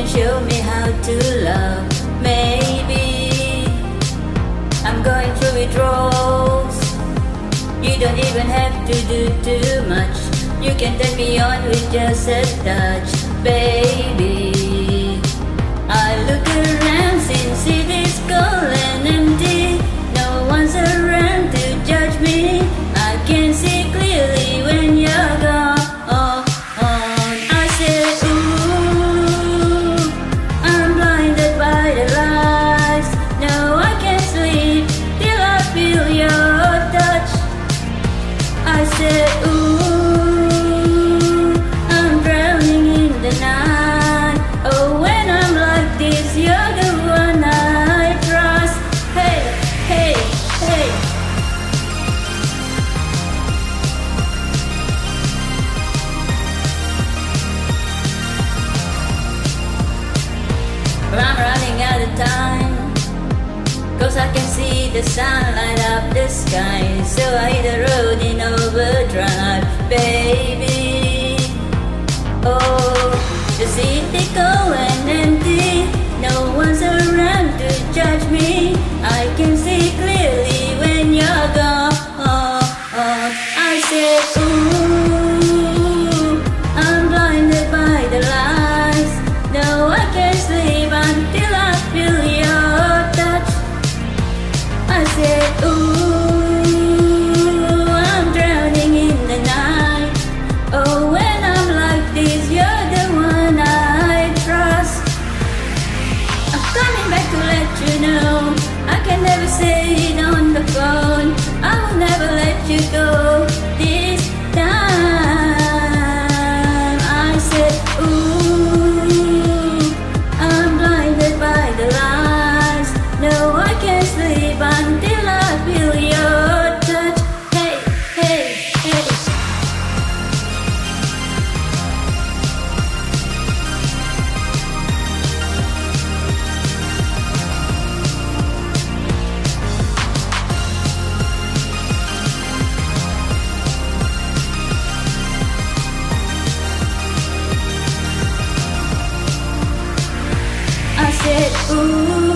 can show me how to love. Maybe I'm going through withdrawals. You don't even have to do too much. You can turn me on with just a touch, baby. I look around since it is cold and empty. No one's around to judge me. I can see But I'm running out of time. Cause I can see the sun light up the sky. So I hit the road in overdrive, baby. It on the phone. I will never let you go this time. I said, Ooh, I'm blinded by the lights. No, I can't sleep until I feel your said, ooh,